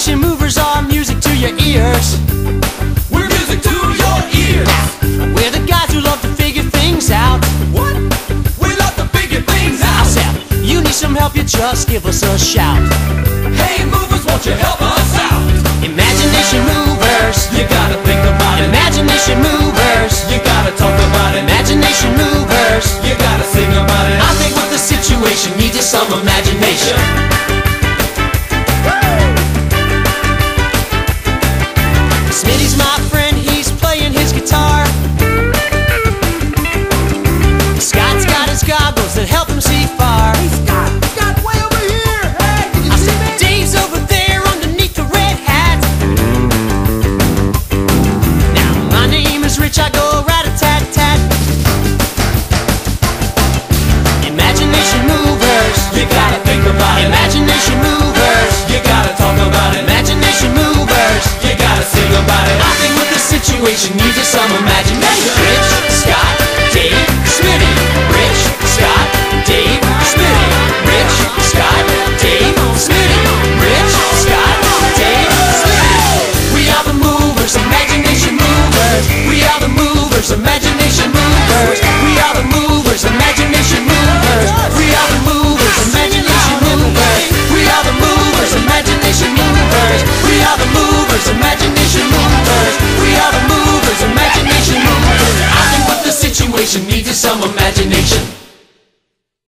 Nation Movers are music to your ears. We're music to your ears. We're the guys who love to figure things out. What? We love to figure things out. I said, you need some help, you just give us a shout. Hey, movers, won't you help us out? Imagination Movers. You gotta think about it. Imagination Movers. You gotta talk about it. Imagination Movers. You gotta sing about it. I think what the situation needs is some imagination. goggles that help movers, imagination movers. We are the movers, imagination movers. We are the movers, imagination movers. We are the movers, imagination movers. We are the movers, imagination movers. We are the movers, imagination movers. I think what the situation needs is some imagination.